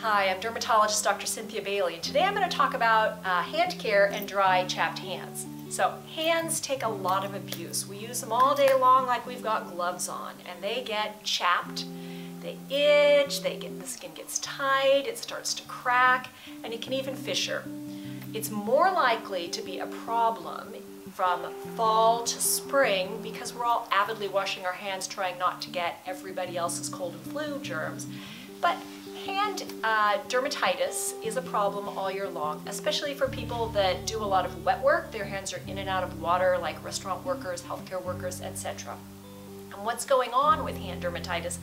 Hi, I'm dermatologist Dr. Cynthia Bailey, and today I'm going to talk about uh, hand care and dry, chapped hands. So, hands take a lot of abuse. We use them all day long like we've got gloves on, and they get chapped, they itch, they get, the skin gets tight, it starts to crack, and it can even fissure. It's more likely to be a problem from fall to spring because we're all avidly washing our hands trying not to get everybody else's cold and flu germs. But hand uh, dermatitis is a problem all year long, especially for people that do a lot of wet work. Their hands are in and out of water, like restaurant workers, healthcare workers, etc. And what's going on with hand dermatitis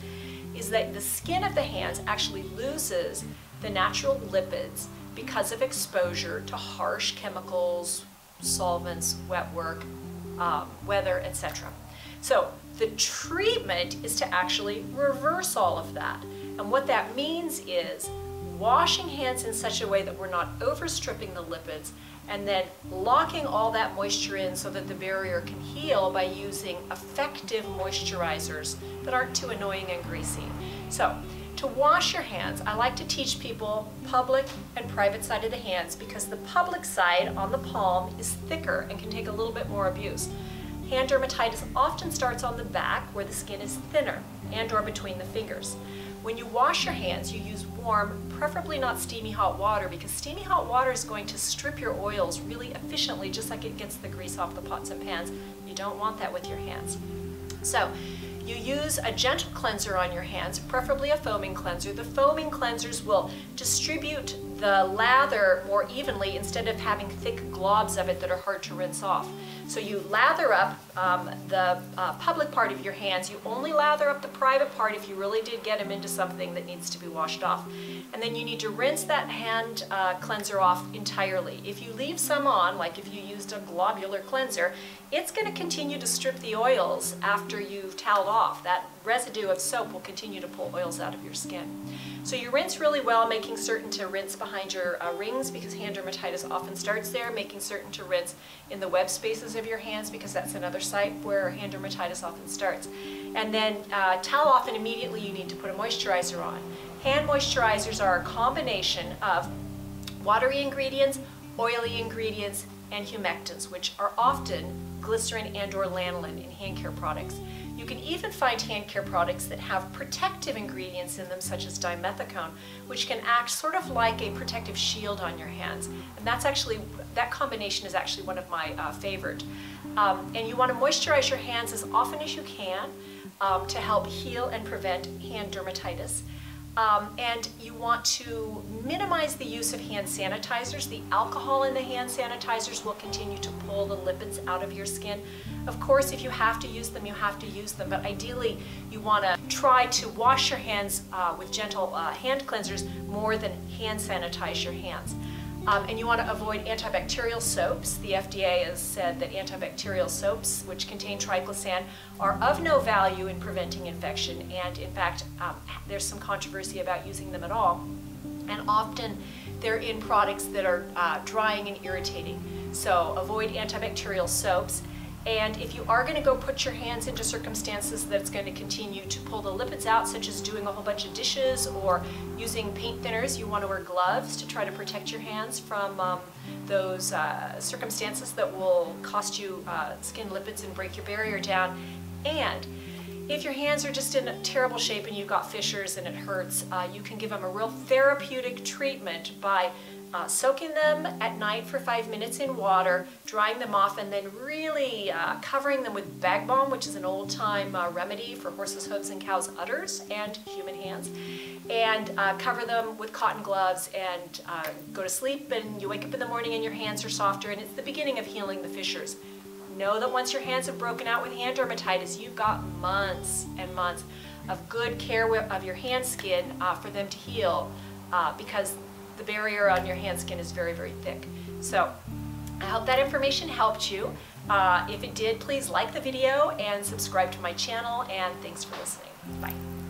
is that the skin of the hands actually loses the natural lipids because of exposure to harsh chemicals, solvents, wet work, um, weather, etc. So the treatment is to actually reverse all of that. And what that means is washing hands in such a way that we're not overstripping the lipids and then locking all that moisture in so that the barrier can heal by using effective moisturizers that aren't too annoying and greasy. So to wash your hands, I like to teach people public and private side of the hands because the public side on the palm is thicker and can take a little bit more abuse. Hand dermatitis often starts on the back where the skin is thinner and or between the fingers. When you wash your hands, you use warm, preferably not steamy hot water because steamy hot water is going to strip your oils really efficiently just like it gets the grease off the pots and pans. You don't want that with your hands. So you use a gentle cleanser on your hands, preferably a foaming cleanser. The foaming cleansers will distribute the lather more evenly instead of having thick globs of it that are hard to rinse off. So you lather up um, the uh, public part of your hands. You only lather up the private part if you really did get them into something that needs to be washed off. And then you need to rinse that hand uh, cleanser off entirely. If you leave some on, like if you used a globular cleanser, it's going to continue to strip the oils after you've toweled off. That residue of soap will continue to pull oils out of your skin. So you rinse really well, making certain to rinse behind your uh, rings because hand dermatitis often starts there, making certain to rinse in the web spaces of your hands because that's another site where hand dermatitis often starts. And then uh, towel off and immediately you need to put a moisturizer on. Hand moisturizers are a combination of watery ingredients, oily ingredients, and humectants, which are often glycerin and or lanolin in hand care products. You can even find hand care products that have protective ingredients in them, such as dimethicone, which can act sort of like a protective shield on your hands. And that's actually, that combination is actually one of my uh, favorite. Um, and you want to moisturize your hands as often as you can um, to help heal and prevent hand dermatitis. Um, and you want to minimize the use of hand sanitizers. The alcohol in the hand sanitizers will continue to pull the lipids out of your skin. Of course, if you have to use them, you have to use them, but ideally you want to try to wash your hands uh, with gentle uh, hand cleansers more than hand sanitize your hands. Um, and you want to avoid antibacterial soaps. The FDA has said that antibacterial soaps, which contain triclosan, are of no value in preventing infection. And in fact, um, there's some controversy about using them at all. And often they're in products that are uh, drying and irritating. So avoid antibacterial soaps. And if you are going to go put your hands into circumstances that's going to continue to pull the lipids out, such as doing a whole bunch of dishes or using paint thinners, you want to wear gloves to try to protect your hands from um, those uh, circumstances that will cost you uh, skin lipids and break your barrier down. And if your hands are just in a terrible shape and you've got fissures and it hurts, uh, you can give them a real therapeutic treatment by uh, soaking them at night for five minutes in water, drying them off, and then really uh, covering them with bag balm, which is an old-time uh, remedy for horses' hooves and cows' udders and human hands, and uh, cover them with cotton gloves and uh, go to sleep, and you wake up in the morning and your hands are softer, and it's the beginning of healing the fissures. Know that once your hands have broken out with hand dermatitis, you've got months and months of good care of your hand skin uh, for them to heal because the barrier on your hand skin is very, very thick. So I hope that information helped you. Uh, if it did, please like the video and subscribe to my channel, and thanks for listening. Bye.